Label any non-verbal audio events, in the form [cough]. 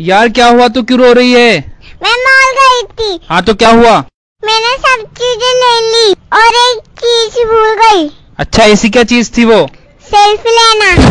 यार क्या हुआ? तू क्यों रो रही है? मैं मॉल गई थी। हाँ तो क्या हुआ? मैंने सब चीज़ें ले ली और एक चीज़ भूल गई। अच्छा ऐसी क्या चीज़ थी वो? सेल्फी लेना। [laughs]